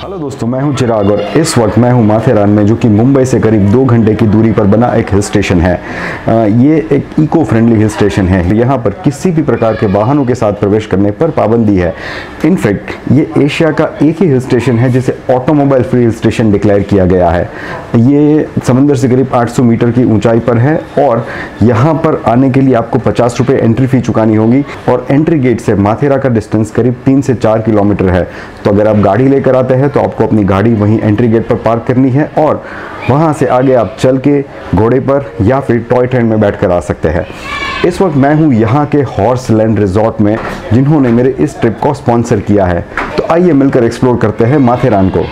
Hello दोस्तों, मैं हूँ चिराग और इस वक्त मैं हूँ माथेरान में, जो कि मुंबई से करीब दो घंटे की दूरी पर बना एक हिल स्टेशन है। ये एक इको फ्रेंडली हिल स्टेशन है। यहाँ पर किसी भी प्रकार के वाहनों के साथ प्रवेश करने पर पाबंदी है। इनफैक्ट ये एशिया का एक ही हिल स्टेशन है, जिसे automobile free hill station declare किया गया है। ये समंदर से करीब 800 मीटर की ऊंचाई पर है और यहाँ पर आने के लिए आपको पचास एंट्री फ़ी चुकानी होगी और एंट्री गेट से माथेरा का डिस्टेंस करीब तीन से चार किलोमीटर है। तो अगर आप गाड़ी लेकर आते हैं तो आपको अपनी गाड़ी वहीं एंट्री गेट पर पार्क करनी है और वहाँ से आगे आप चल के घोड़े पर या फिर टॉय ट्रेन में बैठ कर आ सकते हैं। इस वक्त मैं हूँ यहाँ के हॉर्स लैंड रिजॉर्ट में, जिन्होंने मेरे इस ट्रिप को स्पॉन्सर किया है। तो आइए मिलकर एक्सप्लोर करते हैं माथेरान को।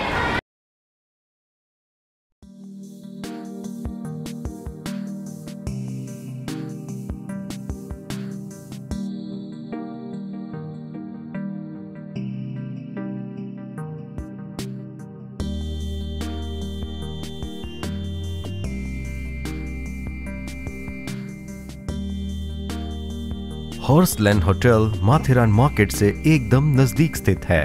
हॉर्सलैंड होटल माथेरान मार्केट से एकदम नज़दीक स्थित है।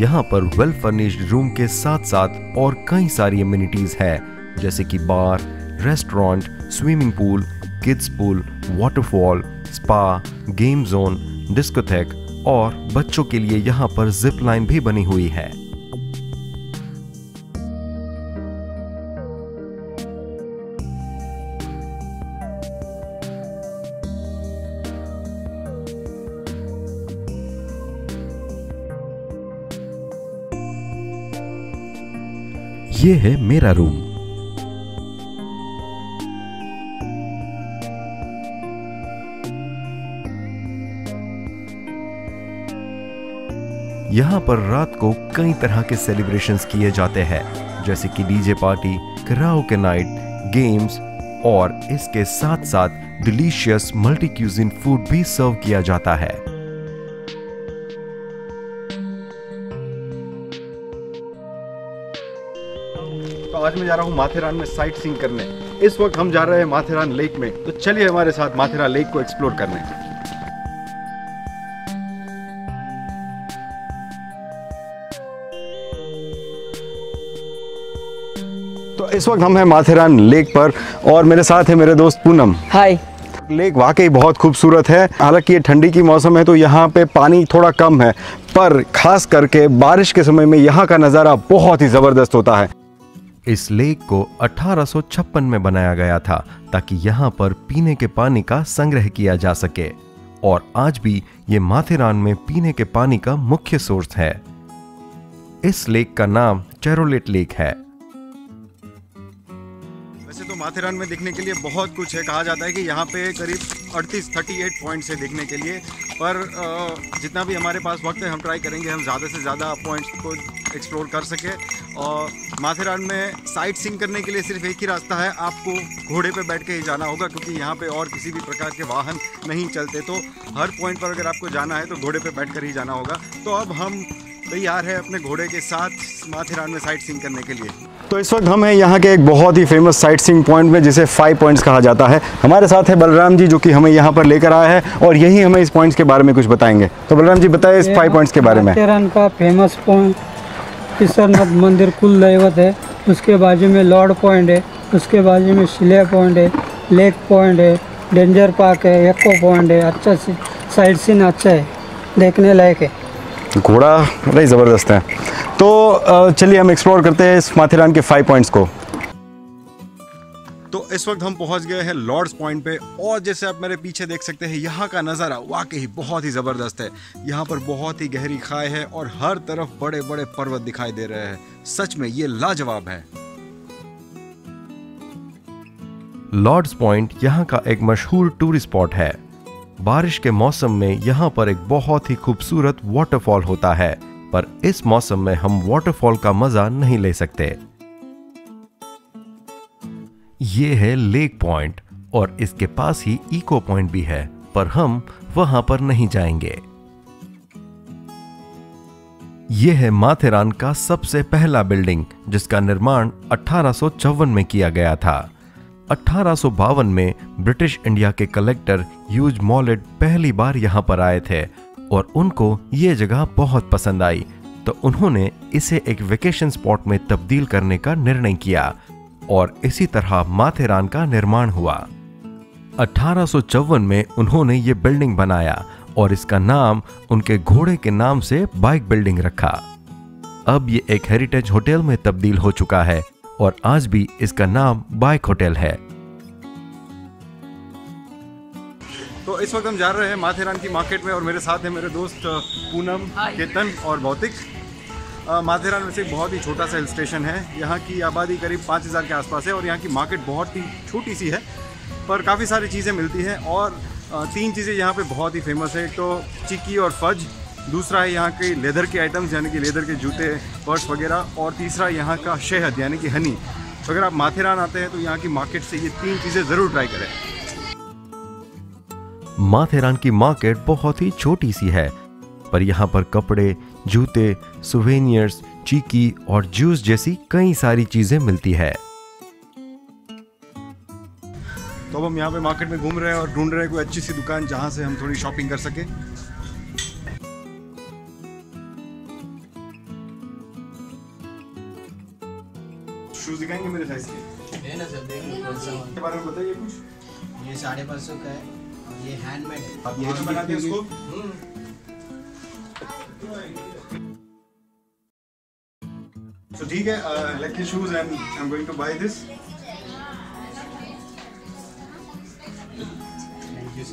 यहाँ पर वेल फर्निश्ड रूम के साथ साथ और कई सारी एमिनिटीज है, जैसे कि bar restaurant swimming pool kids pool waterfall spa game zone discotheque और बच्चों के लिए यहाँ पर जिप लाइन भी बनी हुई है। ये है मेरा रूम। यहाँ पर रात को कई तरह के सेलिब्रेशंस किए जाते हैं, जैसे कि डीजे पार्टी कराओ के नाइट गेम्स और इसके साथ साथ डिलीशियस मल्टी क्यूजिन फ़ूड भी सर्व किया जाता है। आज मैं जा रहा हूँ माथेरान में साइट सीइंग करने। इस वक्त हम जा रहे हैं माथेरान लेक में। तो चलिए हमारे साथ माथेरान लेक को एक्सप्लोर करने। तो इस वक्त हम हैं माथेरान लेक पर और मेरे साथ है मेरे दोस्त पूनम। हाय लेक वाकई बहुत खूबसूरत है। हालाँकि ये ठंडी की मौसम है तो यहाँ पे पानी थोड़ा कम है। पर खास करके बारिश के समय में यहाँ का नज़ारा बहुत ही ज़बरदस्त होता है। इस लेक को 1856 में बनाया गया था, ताकि यहाँ पर पीने के पानी का संग्रह किया जा सके। और आज भी ये माथेरान में पीने के पानी का मुख्य सोर्स है। इस लेक का नाम चेरोलेट लेक है। वैसे तो माथेरान में देखने के लिए बहुत कुछ है। कहा जाता है कि यहाँ पे करीब 38 38 पॉइंट्स है देखने के लिए। पर जितना भी हमारे पास वक्त है, हम ट्राई करेंगे। हम ज़्यादा से ज़्यादा पॉइंट्स को एक्सप्लोर कर सके। और माथेरान में साइट सीइंग करने के लिए सिर्फ़ एक ही रास्ता है आपको घोड़े पे बैठ के ही जाना होगा क्योंकि यहाँ पे और किसी भी प्रकार के वाहन नहीं चलते। तो हर पॉइंट पर अगर आपको जाना है तो घोड़े पे बैठ कर ही जाना होगा। तो अब हम तैयार है अपने घोड़े के साथ माथेरान में साइट सीइंग करने के लिए। तो इस वक्त हम हैं यहाँ के एक बहुत ही फ़ेमस साइट सीइंग पॉइंट में जिसे फाइव पॉइंट्स कहा जाता है। हमारे साथ है बलराम जी जो कि हमें यहाँ पर लेकर आया है और यही हमें इस पॉइंट्स के बारे में कुछ बताएँगे। तो बलराम जी बताइए इस फाइव पॉइंट्स के बारे में। का फ़ेमस पॉइंट ईश्वरनाथ मंदिर कुल दैवत है। उसके बाजू में लॉर्ड पॉइंट है। उसके बाजू में शिले पॉइंट है। लेक पॉइंट है। डेंजर पार्क है। एको पॉइंट है। अच्छा सी साइड सीन अच्छा है। देखने लायक है। घोड़ा, नहीं, ज़बरदस्त है। तो चलिए हम एक्सप्लोर करते हैं इस माथेरान के फाइव पॉइंट्स को। इस वक्त हम पहुँच गए हैं लॉर्ड्स पॉइंट पे, और जैसे आप मेरे पीछे देख सकते हैं, यहाँ का नज़ारा वाकई बहुत ही ज़बरदस्त है। यहाँ पर बहुत ही गहरी खाई है, और हर तरफ़ बड़े बड़े पर्वत दिखाई दे रहे हैं। सच में ये लाजवाब है। लॉर्ड्स पॉइंट यहाँ का एक मशहूर टूरिस्ट स्पॉट है। बारिश के मौसम में यहाँ पर एक बहुत ही खूबसूरत वाटरफॉल होता है, पर इस मौसम में हम वाटरफॉल का मज़ा नहीं ले सकते। ये है लेक पॉइंट और इसके पास ही इको पॉइंट भी है, पर हम वहाँ पर नहीं जाएँगे। यह है माथेरान का सबसे पहला बिल्डिंग, जिसका निर्माण अठारह में किया गया था। 1852 में ब्रिटिश इंडिया के कलेक्टर यूज़ मॉलेट पहली बार यहाँ पर आए थे और उनको ये जगह बहुत पसंद आई तो उन्होंने इसे एक वेकेशन स्पॉट में तब्दील करने का निर्णय किया। और इसी तरह माथेरान का निर्माण हुआ। अठारह में उन्होंने ये बिल्डिंग बनाया और इसका नाम उनके घोड़े के नाम से बाइक बिल्डिंग रखा। अब ये एक हेरिटेज होटल में तब्दील हो चुका है और आज भी इसका नाम बाइक होटल है। तो इस वक्त हम जा रहे हैं माथेरान की मार्केट में और मेरे साथ है मेरे दोस्त पूनम केतन और भौतिक। माथेरान वैसे एक बहुत ही छोटा सा हिल स्टेशन है। यहाँ की आबादी करीब पाँच हज़ार के आसपास है और यहाँ की मार्केट बहुत ही छोटी सी है, पर काफ़ी सारी चीज़ें मिलती हैं और तीन चीज़ें यहाँ पे बहुत ही फ़ेमस है। एक तो चिक्की और फज, दूसरा है यहाँ के लेदर के आइटम्स यानी कि लेदर के जूते, पर्स वगैरह, और तीसरा यहाँ का शहद, यानी कि हनी तो अगर आप माथेरान आते हैं तो यहाँ की मार्केट से ये तीन चीज़ें ज़रूर ट्राई करें। माथेरान की मार्केट बहुत ही छोटी सी है, पर यहाँ पर कपड़े जूते सुवेनियर्स चीकी और जूस जैसी कई सारी चीज़ें मिलती है। तो अब हम यहाँ पे मार्केट में घूम रहे हैं और ढूंढ रहे हैं कोई अच्छी सी दुकान जहाँ से हम थोड़ी शॉपिंग कर सके। शूज़ दिखाएँगे मेरे साइज़ के? है ना सर देख लो कौन सा के बारे में बताइए कुछ। ये साढ़े पाँच सौ का है और ये हैंडमेड है। आप ये बनाते हैं इसको So ठीक है, uh, like the shoes and I'm going to buy this. Thank you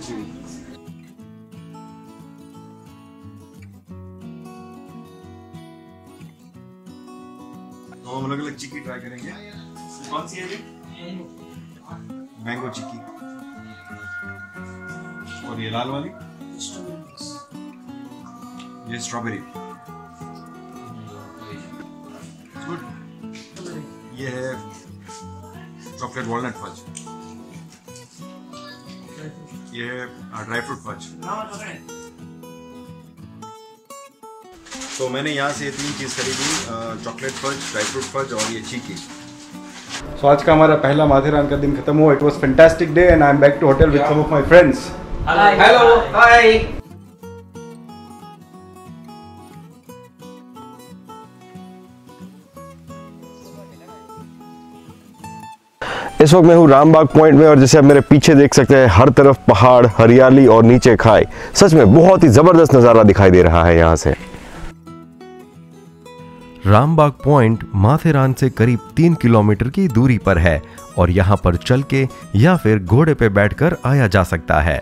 तो हम अलग अलग चिक्की ट्राई करेंगे। कौन सी है ये मैंगो चिक्की और ये लाल वाली? ये स्ट्रॉबेरी ये है चॉकलेट वॉलनट फज ये है ड्राई फ्रूट फज तो मैंने यहाँ से ये तीन चीज़ खरीदी chocolate fudge dry fruit fudge और ये चीकी सो so, आज का हमारा पहला माथेरान का दिन खत्म हुआ। It was fantastic day and I am back to hotel with some of my friends hello hi इस वक्त मैं हूँ रामबाग पॉइंट में और जैसे आप मेरे पीछे देख सकते हैं, हर तरफ़ पहाड़, हरियाली और नीचे खाई। सच में बहुत ही ज़बरदस्त नज़ारा दिखाई दे रहा है यहाँ से। रामबाग पॉइंट माथेरान से करीब तीन किलोमीटर की दूरी पर है और यहाँ पर चल के या फिर घोड़े पे बैठकर आया जा सकता है।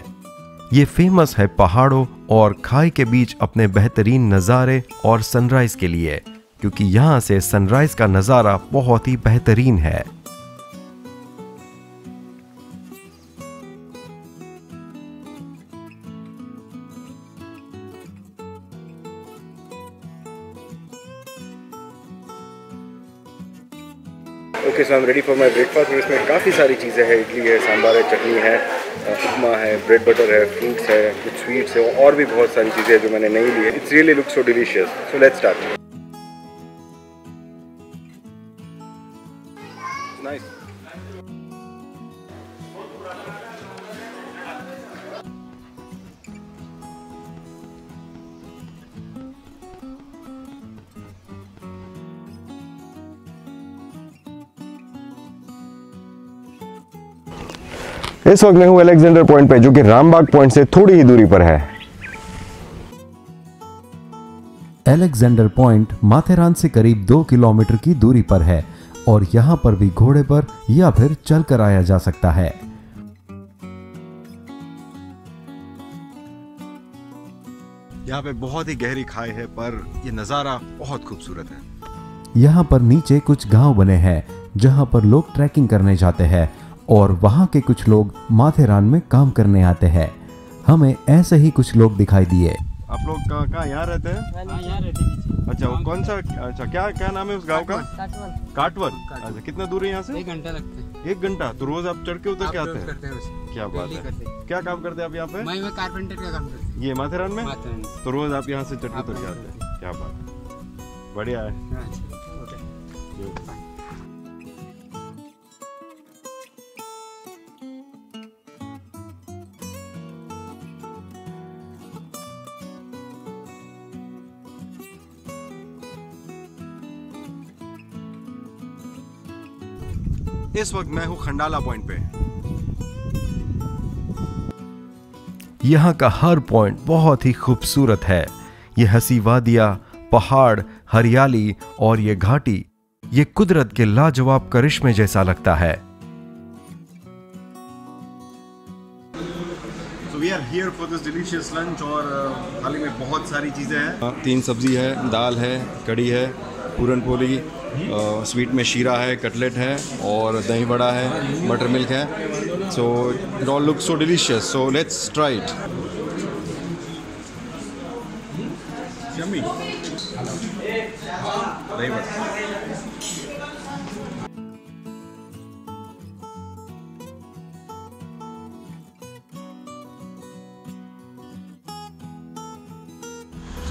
ये फ़ेमस है पहाड़ों और खाई के बीच अपने बेहतरीन नज़ारे और सनराइज के लिए, क्योंकि यहाँ से सनराइज का नज़ारा बहुत ही बेहतरीन है। Okay so I am ready for my breakfast और इसमें काफ़ी सारी चीज़ें हैं। इडली है, सांभर है, चटनी है, उपमा है ब्रेड बटर है फ्रूट्स है, कुछ स्वीट्स है, और भी बहुत सारी चीज़ें हैं जो मैंने नहीं ली है। It's really look so delicious so let start nice इस वक्त मैं हूँ अलेक्जेंडर पॉइंट पे जो कि रामबाग पॉइंट से थोड़ी ही दूरी पर है। एलेक्जेंडर पॉइंट माथेरान से करीब दो किलोमीटर की दूरी पर है और यहाँ पर भी घोड़े पर या फिर चलकर आया जा सकता है। यहाँ पे बहुत ही गहरी खाई है पर ये नज़ारा बहुत खूबसूरत है। यहाँ पर नीचे कुछ गाँव बने हैं जहाँ पर लोग ट्रैकिंग करने जाते हैं और वहाँ के कुछ लोग माथेरान में काम करने आते हैं। हमें ऐसे ही कुछ लोग दिखाई दिए। आप लोग कहाँ कहाँ यहाँ रहते हैं? अच्छा वो कौन सा अच्छा क्या क्या नाम है उस गाँव का? काटवर अच्छा कितना दूर है यहाँ से? एक घंटा लगता है। एक घंटा? तो रोज आप चढ़ के उतर के आते हैं? हैं क्या बात है। क्या काम करते हैं आप यहाँ पे? मैं मैं कारपेंटर का काम करता हूँ। ये माथेरान में? तो रोज आप यहाँ से चढ़ के उतर के आते हैं। क्या बात है। बढ़िया है। इस वक्त मैं हूँ खंडाला पॉइंट पे। यहाँ का हर पॉइंट बहुत ही खूबसूरत है। ये हसी वादिया, पहाड़, हरियाली और ये घाटी, ये कुदरत के लाजवाब करिश्मे जैसा लगता है। Here for this delicious lunch और अ, थाली में बहुत सारी चीज़ें हैं। तीन सब्ज़ी है दाल है कड़ी है पूरन पोली स्वीट में शीरा है कटलेट है और दही बड़ा है बटर मिल्क है। So it all look so delicious so let's try it yummy dahi bada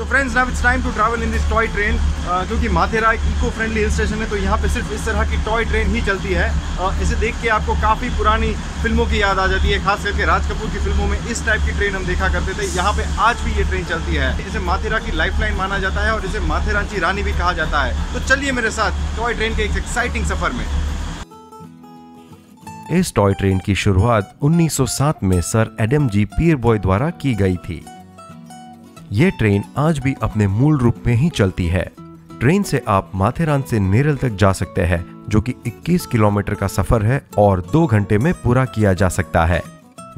friends now it's time to travel in this toy train क्योंकि माथेरा एक इको फ्रेंडली हिल स्टेशन है तो यहाँ पे सिर्फ़ इस तरह की टॉय ट्रेन ही चलती है। Uh, इसे देख के आपको काफ़ी पुरानी फ़िल्मों की याद आ जाती है खास करके राज कपूर की फ़िल्मों में इस टाइप की ट्रेन हम देखा करते थे। यहाँ पे आज भी ये ट्रेन चलती है। इसे माथेरा की लाइफलाइन माना जाता है और इसे माथेरांची रानी भी कहा जाता है। तो चलिए मेरे साथ टॉय ट्रेन के एक एक्साइटिंग सफ़र में। इस टॉय ट्रेन की शुरुआत 1907 में सर एडम जी पीरबॉय द्वारा की गई थी। ये ट्रेन आज भी अपने मूल रूप में ही चलती है। ट्रेन से आप माथेरान से नेरल तक जा सकते हैं, जो कि 21 किलोमीटर का सफ़र है और दो घंटे में पूरा किया जा सकता है।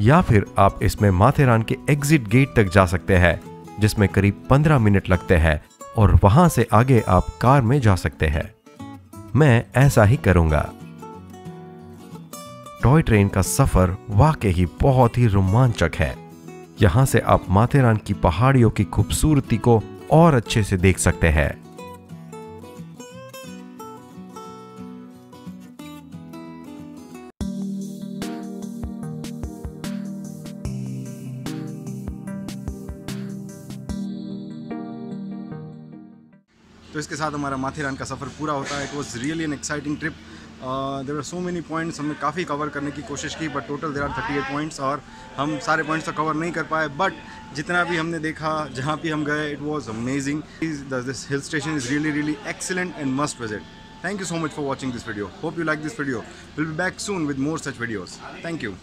या फिर आप इसमें माथेरान के एग्जिट गेट तक जा सकते हैं, जिसमें करीब 15 मिनट लगते हैं और वहाँ से आगे आप कार में जा सकते हैं। मैं ऐसा ही करूँगा। टॉय ट्रेन का सफ़र वाकई ही बहुत ही रोमांचक है। यहाँ से आप माथेरान की पहाड़ियों की खूबसूरती को और अच्छे से देख सकते हैं। तो इसके साथ हमारा माथेरान का सफ़र पूरा होता है। It was really an exciting trip there are so many points हमने काफ़ी कवर करने की कोशिश की but total there are thirty eight points और हम सारे पॉइंट्स तो कवर नहीं कर पाए बट जितना भी हमने देखा, जहाँ भी हम गए it was amazing this hill station is really really excellent and must visit thank you so much for watching this video hope you like this video will be back soon with more such videos thank you.